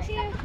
Got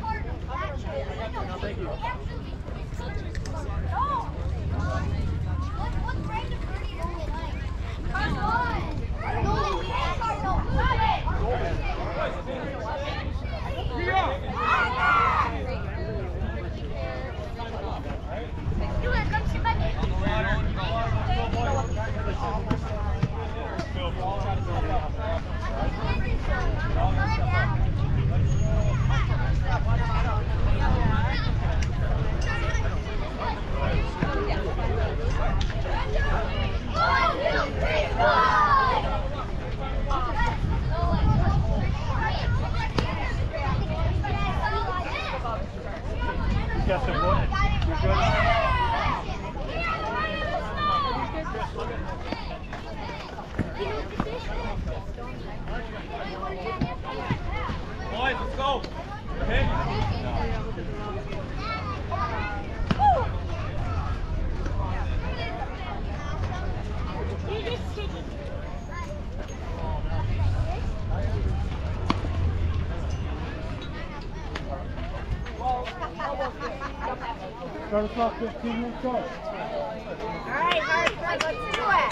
Start us off 15 minutes go. Alright, hard let's do it.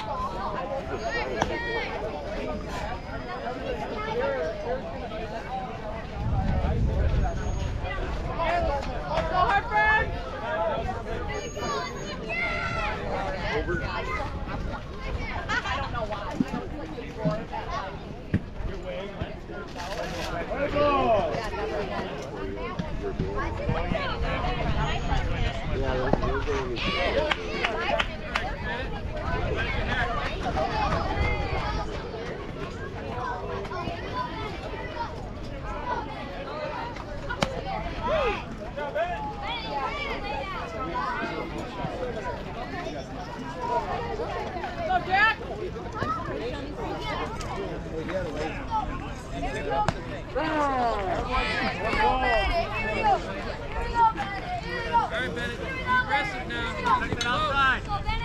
Let's go! I don't know why. Let's go. Go, Jack! Alright, Bennett, be aggressive now. Take it outside. Go, Bennett.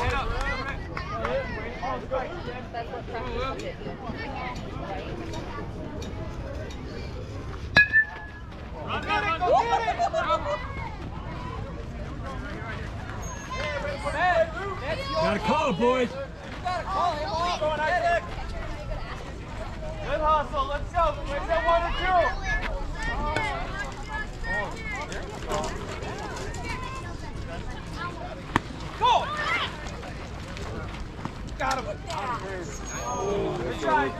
Head up. Go, Will. Run, run, run. Gotta call it, boys. Good hustle, let's go. Where's that one and two? Go! Got him. Good try.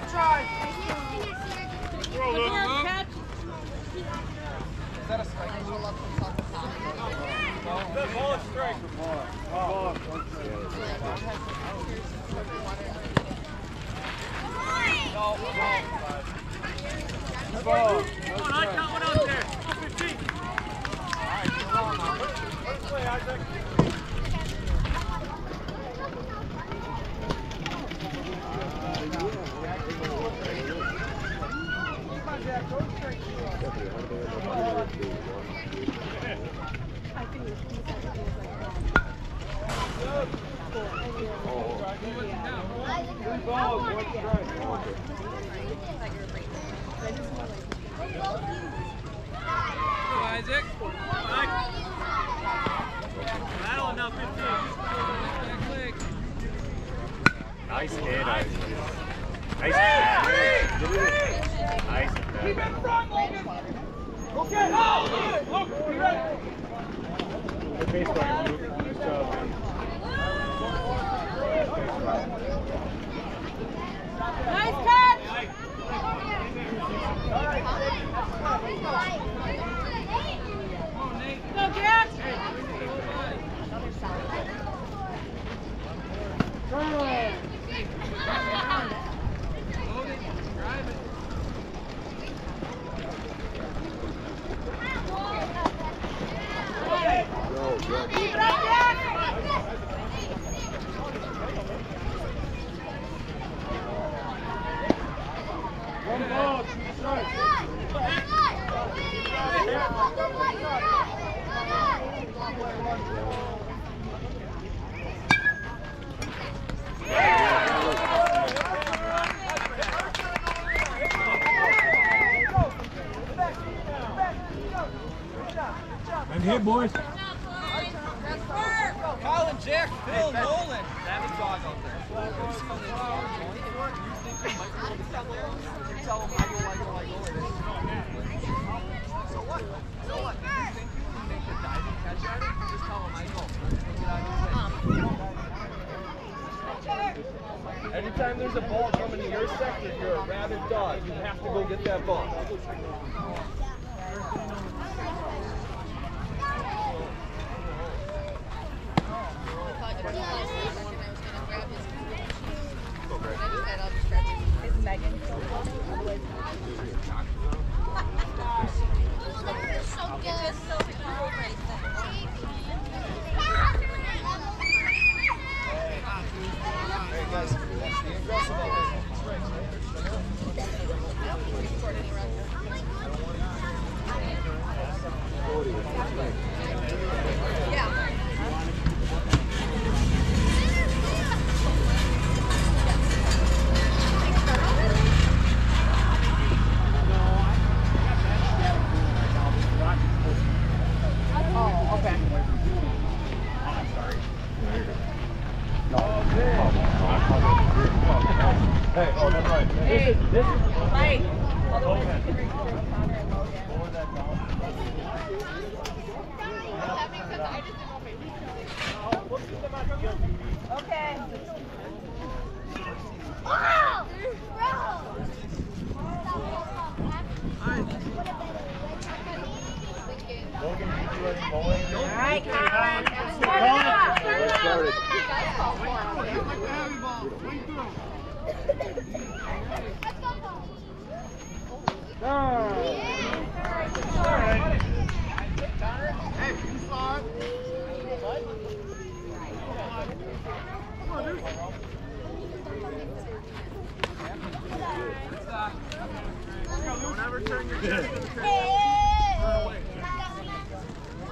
Come on, I got one out there. 15. Let's play, Isaac. Balls, one strike. Go, Isaac. Battle now 15. Back leg. Nice hit, Isaac. Nice hit. Nice hit. Keep in front, Logan. Go get it. Look, be ready. Good baseball, Luke. Good job, man. Nice catch! Come on, Nate. Go, Jack! Load it. Drive it. Keep it up, Jack! One ball, two strikes. I'm here, boys. Colin, Jack, Phil, Nolan. That is dog out there. You see when they are going for it, you think they might be able to get there, you tell them I go, I go, I go, So what? So what? If you think you can make the diving catch at it, just tell them I go. And get out of your way. Anytime there's a ball coming to your sector, you're a rabid dog. You have to go get that ball. Is Megan Hey guys, be aggressive out there. Strikes, right? Hey, oh, that's right. Hey, right. Otherwise you can reach over Connor and Logan. Okay. All right, Colin. Start it up.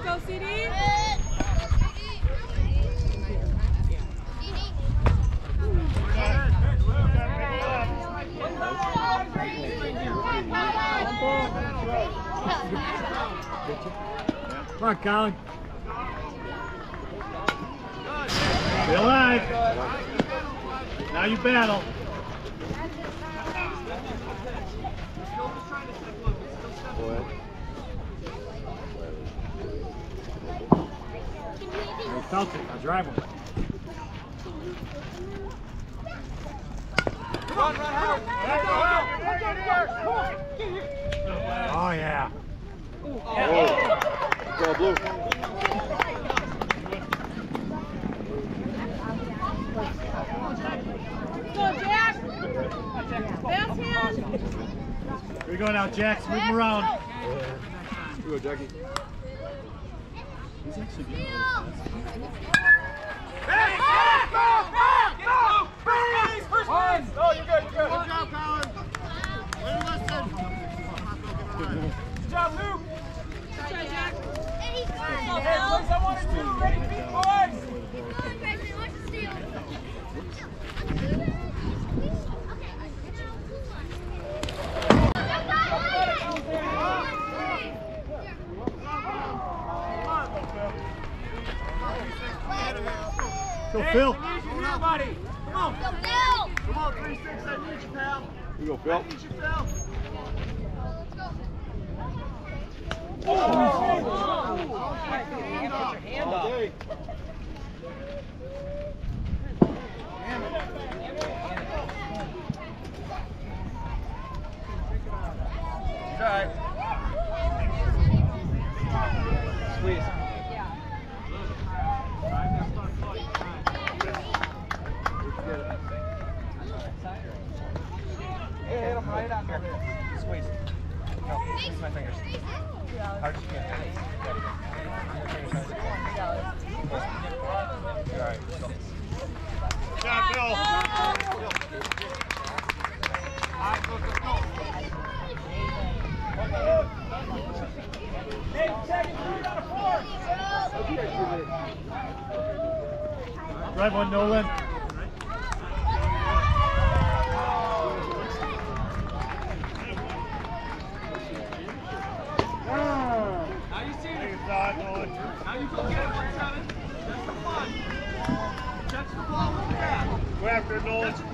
Go, CD. Come on, Colin. Stay alive. Now you battle. I felt it. I'll drive him. Oh, yeah. Go blue. Go, Jack. Bounce hand. Here we go now, Jax. Move him around. You go, Jackie. He's actually good. Oh, you're good, you're good. Good job, Colin. Way to listen. Good job, Luke. Try, Jack. Hey, boys, I want to do ready feet, boys. Go, Phil. buddy. Come on. Go, Phil. Come on, 3 6, I need you, pal. You go, Phil. I need you, pal. Hand up. Try. Squeeze. Hey, hit him right on there. Squeeze. Squeeze my fingers. Hard you. All right, go. Good job, of four. Drive one, Nolan. How you see it? Todd. Nolan. Now you go get it, one seven. Just for fun. Catch the ball with the bat. Go after it,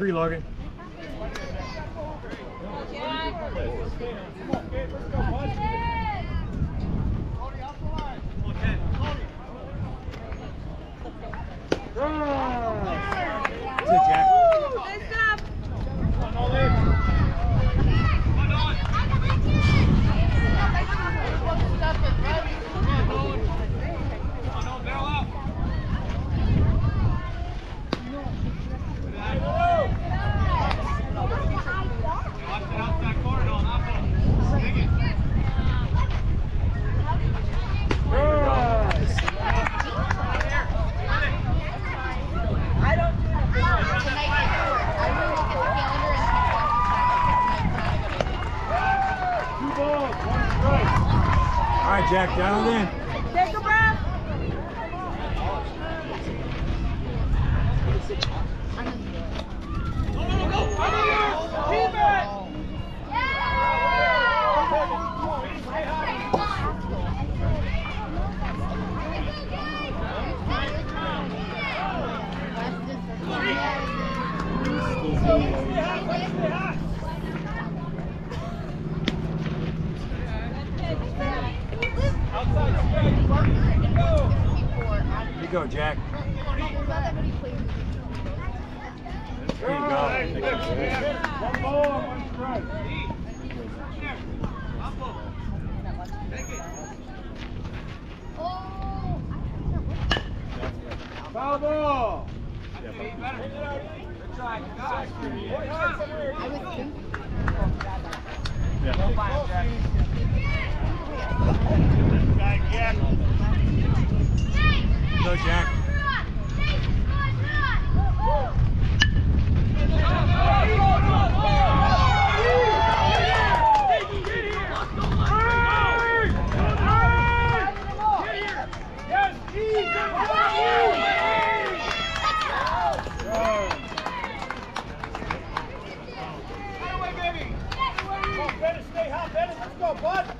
three, Logan. Bravo! Yeah, but... try, guys. I would think. Yeah. Don't buy it, Jack. Jack. Go, Jack. Go, Jack. 滚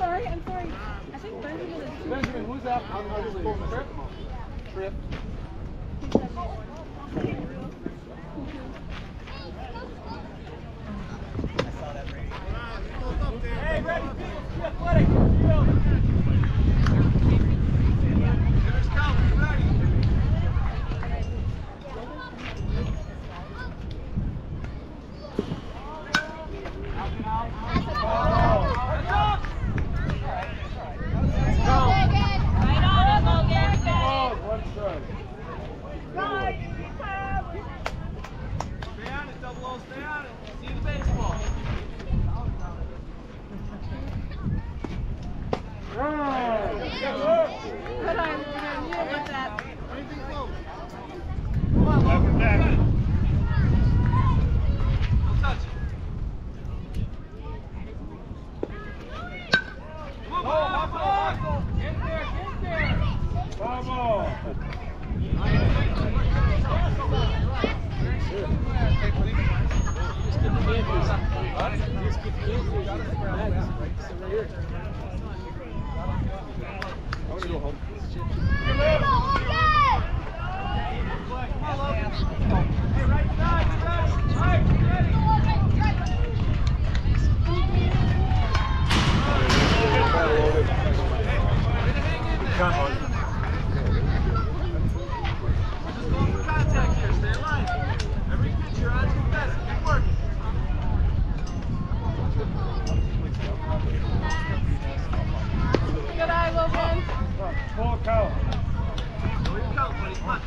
sorry, I'm sorry. I think Benjamin is too. Benjamin, who's that? I'm, I'm just pulling the trip. Trip. Right? So right here. Come on. Just going for contact here. Stay alive. Every pitch you're on to your best. Keep working. Good eye, Logan. Full count. Go your count, buddy. Come on.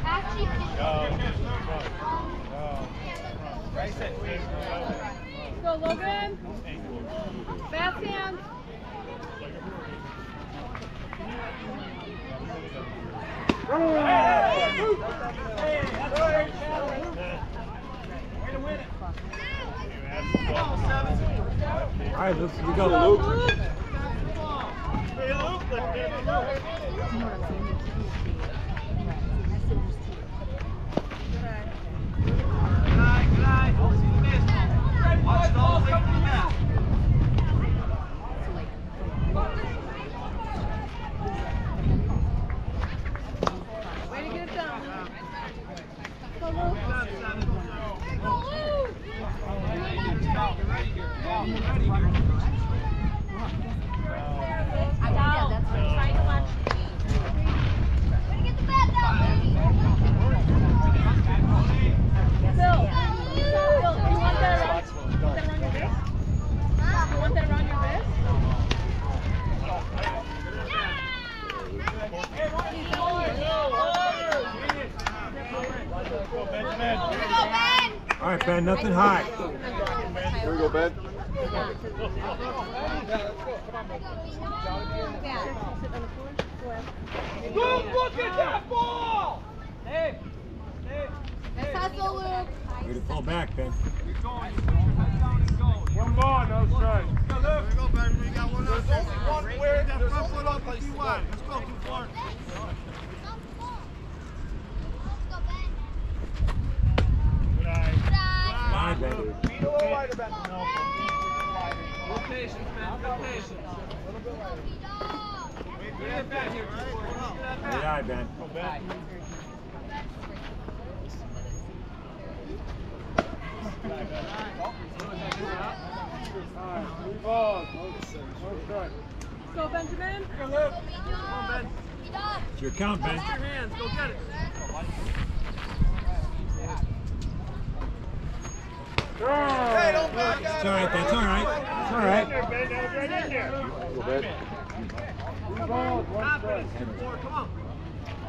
Go, Logan. Fast hands. All right, Luke, you go, Go, Luke. Luke. Good eye, good eye. Watch the way to the bat. Way to get it done. Go, Good Luke. job, Simon. Bill. Bill, you want that around, want that around your wrist? You want that around your wrist? All right, Ben, nothing high. Here we go, Ben. Don't look at that ball! Hey, hey, Let's hustle, Luke. Way to fall back, Ben. You're going. You put your head down and go. One ball, no strike. Go, Luke. we go, Ben. We got one There's only one where that front foot up if you want. Let's go, two four. Good eye. Bye, Ben. Feet a little wider, Ben. No. Good patience, man. Good patience. Get that back here, two four. Get that Good back. eye, Ben. Go back. Alright, three balls, no, no strike. Go, Benjamin. Come on, Ben. It's your count, Ben. Your hands. Go get it. Hey, don't back out. It's all right, that's all right. It's all right. Ben, that was right in there. Go, Ben. Three balls, one Confidence, two four. Come on.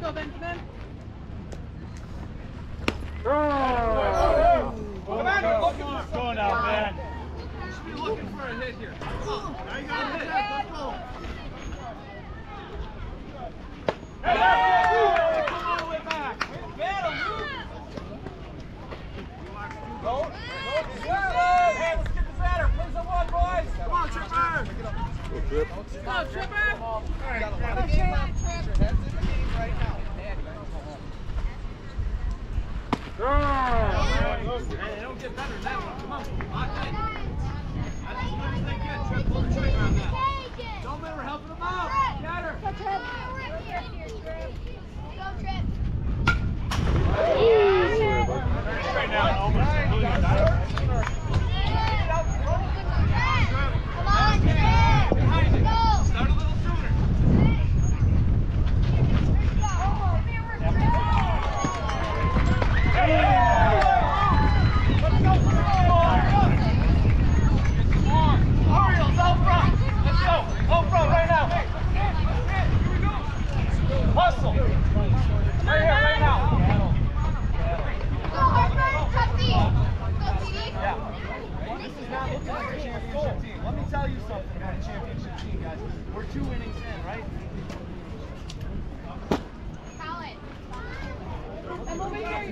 Go, Benjamin. Oh! Come on, you're looking for Go now, Ben. You should be looking for a hit here. Come on. Now you got a hit. Let's go. Hey! Come all the way back. Battle, Luke. Go. Go. Hey, let's get the batter. Plays the one, boys. Come on, Tripper. Trip. Go, Tripper. Hey, get better than that one. Come on. Lock in. That's as good as they get. Trip, pull the trigger on that. Don't let her helping him out. Get her. Right now, almost losing that. Start a little sooner. Orioles out front. Let's go. Out front right now. Hustle. Right here, right now. This is not looking like a championship team. Let me tell you something about a championship team, guys. We're two innings in, right? I'm over here. You.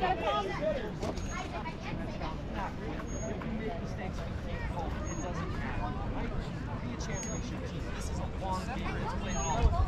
If you make mistakes, you can't go. It doesn't matter, right? Be a championship team. This is a long game. It's played all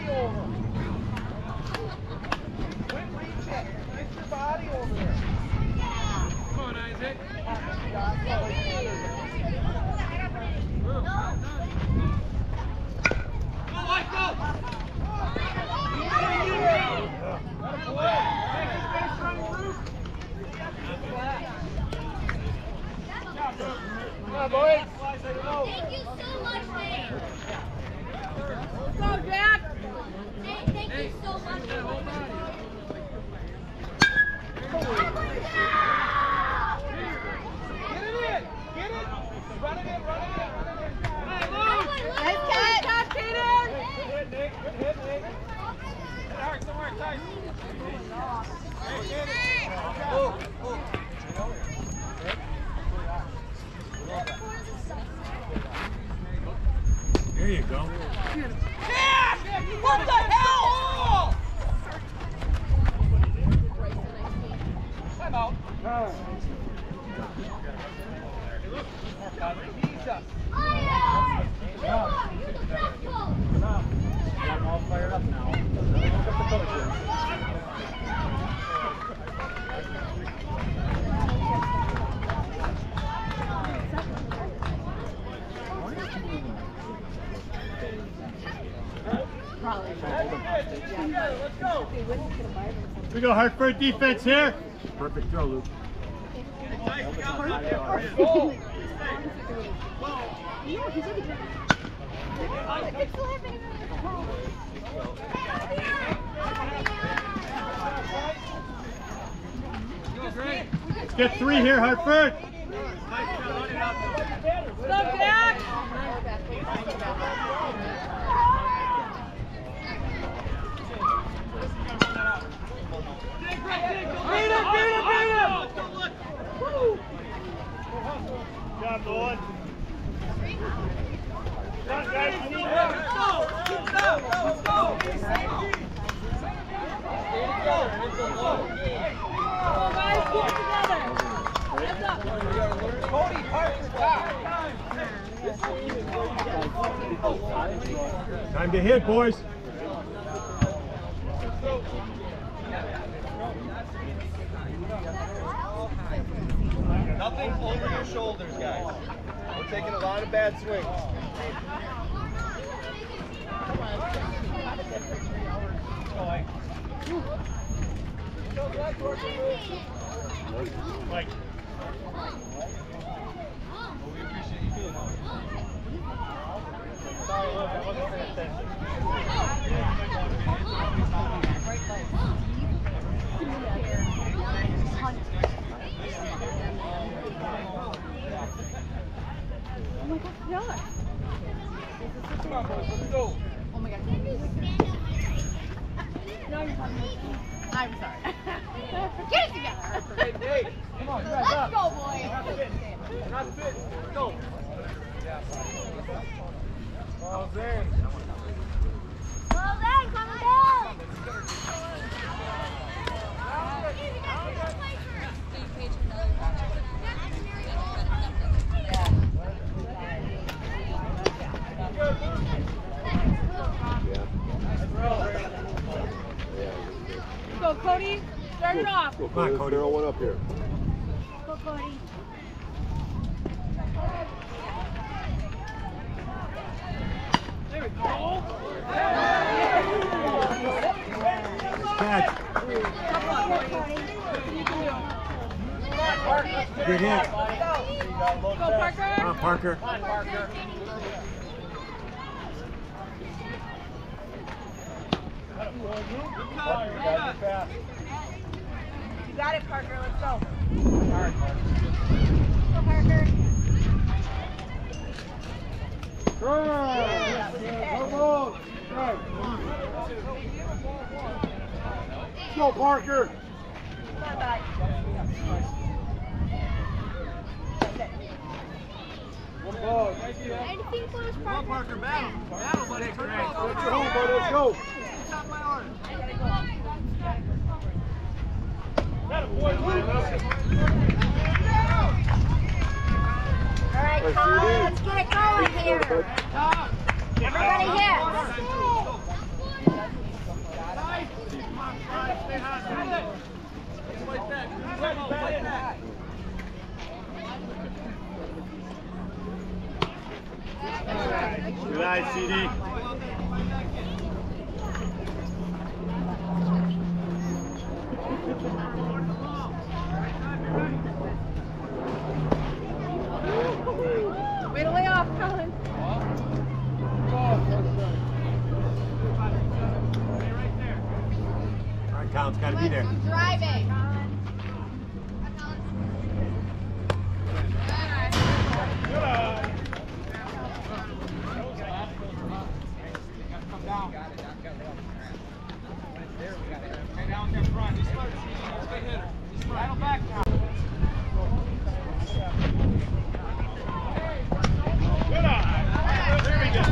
Daddy over. We go hard for a defense here. Perfect throw, Luke. Let's get three here, Hartford. Stop, Jack. Beat him, beat him, beat him. Woo. Good job, Lord. Good job, guys. Let's go. Let's go. Let's go. Time to hit, boys. Nothing over your shoulders, guys. We're taking a lot of bad swings. Mike. We appreciate you doing that. Sorry, look, I wasn't paying attention. Come on, boys, let's go. Oh my god. No, you're fine. I'm sorry. Get it together. Hey, Nate, come on, you guys Let's up. go, boys. You're not fit. Let's go. Ball's in. Well then, come down. Go, Cody. Start it off. Go, Come on, let's Cody. throw one up here. Go, Cody. Good hit. Go, Parker. Come on, Parker. You got it, Parker. Let's go. Go, Parker. Come on, bud. Anything for us, Parker? Parker, battle. Battle, buddy. Turn it off. Get your home, buddy. Let's go. Top my arm. All right, Let's Colin, let's get it going here. Everybody hit. Good eye, CD. Way to lay off, Colin. All right, Colin's got to be there. I'm driving. Okay, now in front. He's smart. He's a good hitter. He's smart. Battle back now. Good eye. There we go.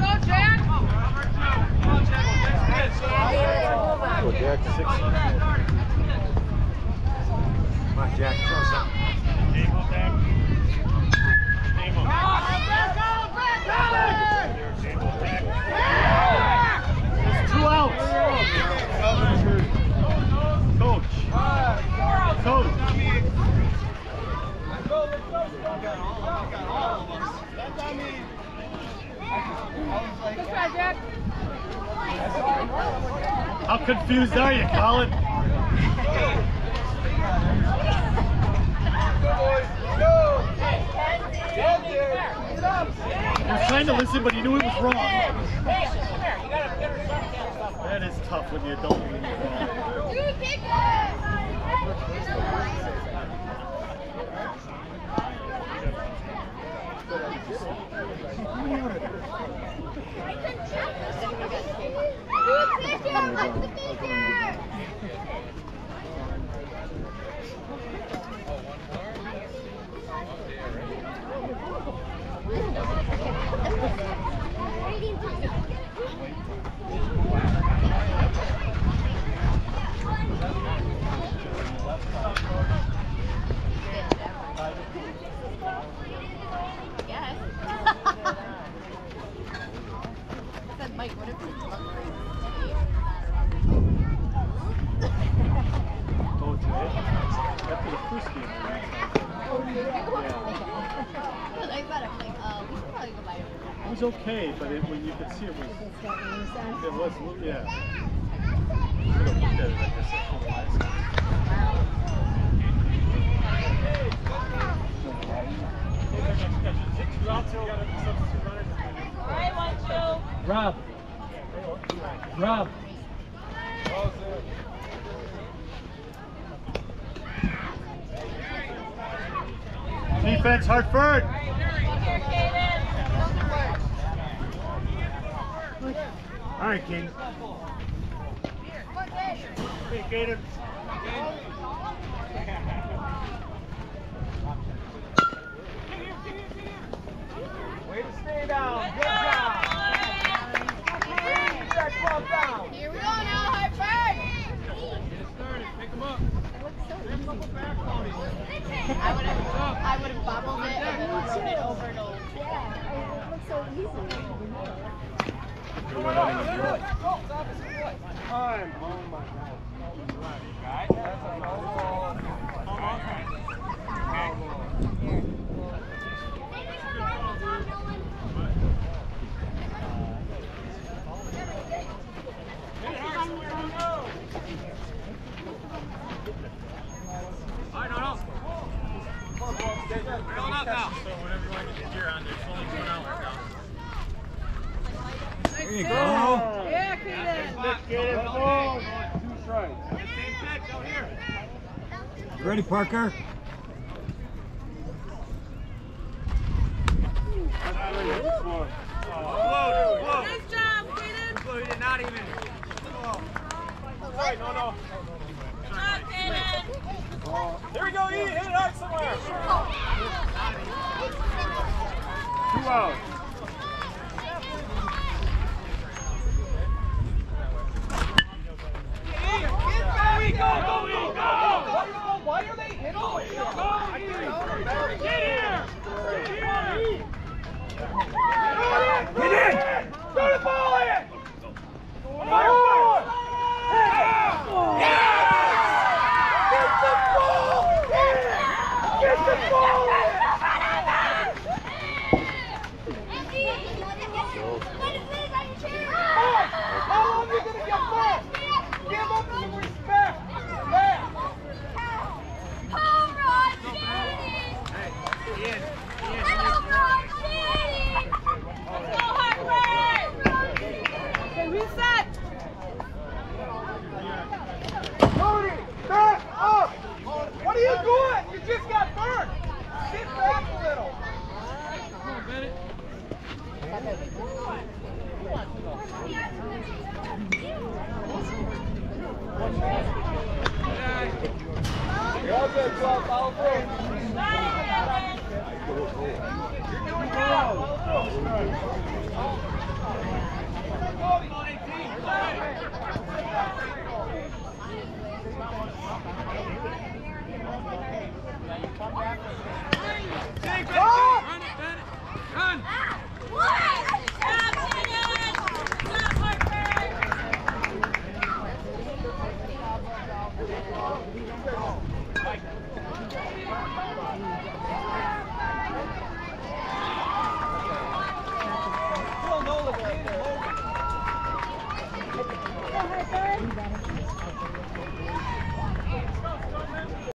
Go, Jack. Come on, Jack. Next pitch. Go, Jack. Six. Come on, Jack. Throw something. Game on deck. Game on deck. Game on deck. Two outs. Coach. Coach. Good try, Jack. How confused are you, Colin? He was trying to listen, but he knew it was wrong. That is tough when you don't know it's wrong. Oh, one card? Oh, there, right? Was okay, but it, when you could see it was, it was, yeah. Should have looked at it, I guess, a couple eyes. Rob. Rob. Defense, Hartford! All right, King. Hey, Gator. Way to stay down. Good job. Keep that club down. Here we go now, Hartford! Pick him up. I would have, I would have bobbled it and then thrown it over and over. We went. Oh my God. Now. So whatever you want to get your gear on, there's only one hour now. There you go. Yeah, Kaden. Ready, Parker? Whoa, whoa. Nice job. Here we go.